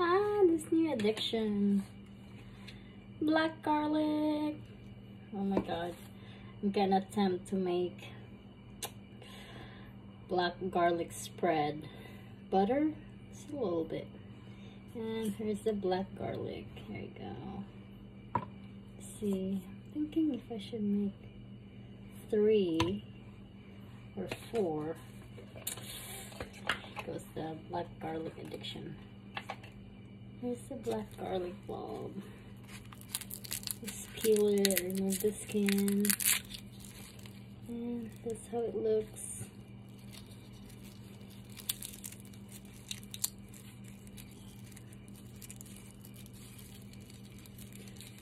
Ah, this new addiction. Black garlic. Oh my god. I'm gonna attempt to make black garlic spread. Butter, just a little bit. And here's the black garlic. Here you go. Let's see, I'm thinking if I should make three or four. Goes the black garlic addiction. Here's the black garlic bulb. Just peel it, remove the skin. And that's how it looks.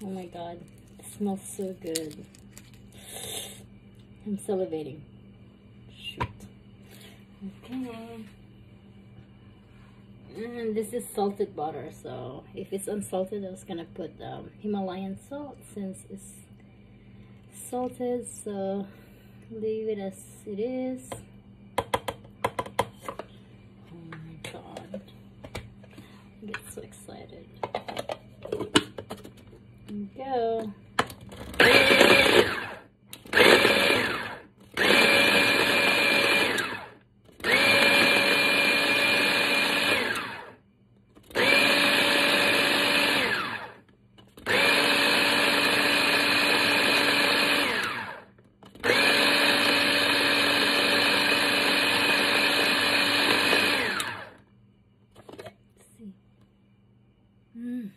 Oh my god, it smells so good. I'm salivating. Shoot. Okay. And this is salted butter, so if it's unsalted, I was gonna put um, Himalayan salt since it's salted, so leave it as it is. Oh my god. I get so excited. go. Mmm,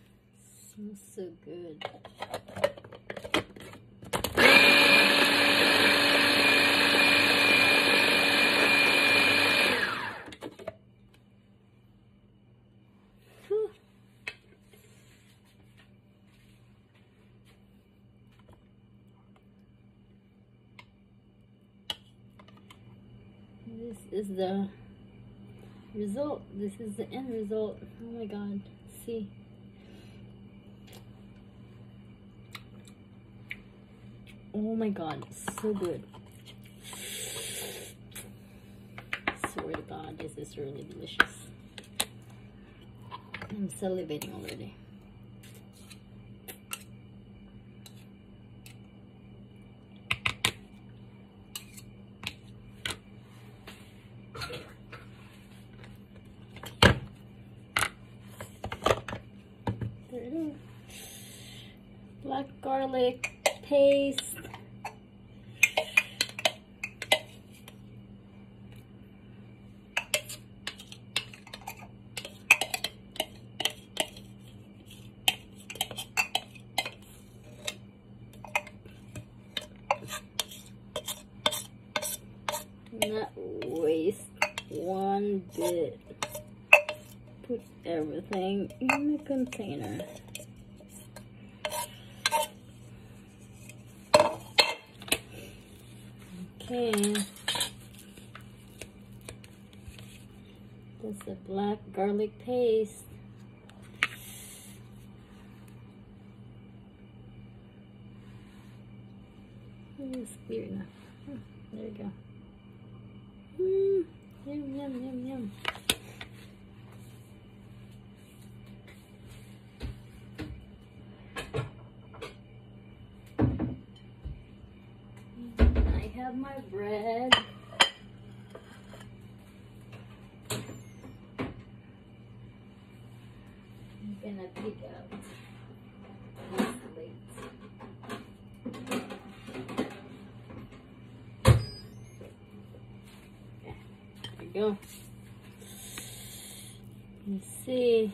smells so good. Whew. This is the result. This is the end result. Oh my god. See. Oh my god, so good. Swear to god, this is really delicious. I'm salivating already. Black garlic paste. Not waste one bit. Put everything in the container. Okay. That's the black garlic paste. It's enough. There you go. Mm, yum, yum, yum, yum. Have my bread. I'm gonna pick up this plate. There we go. Let's see.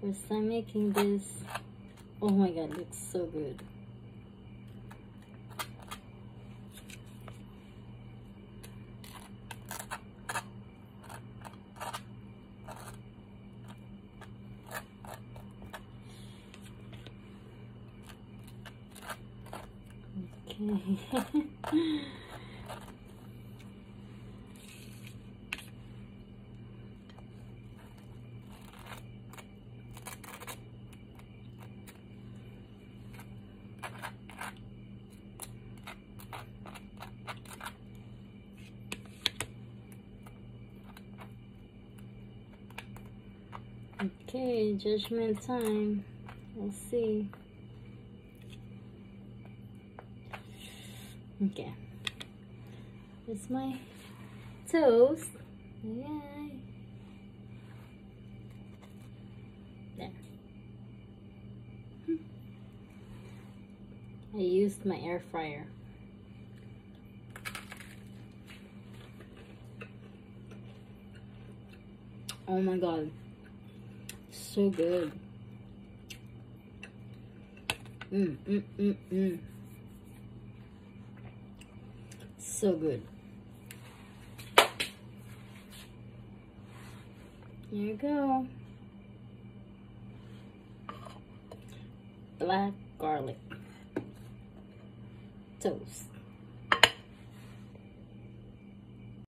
First time making this. Oh my god, looks so good. Okay, judgment time. Let's see. Okay. It's my toast. There. Hmm. I used my air fryer. Oh my god. So good. Mm, mm, mm, mm. So good. Here you go. Black garlic toast.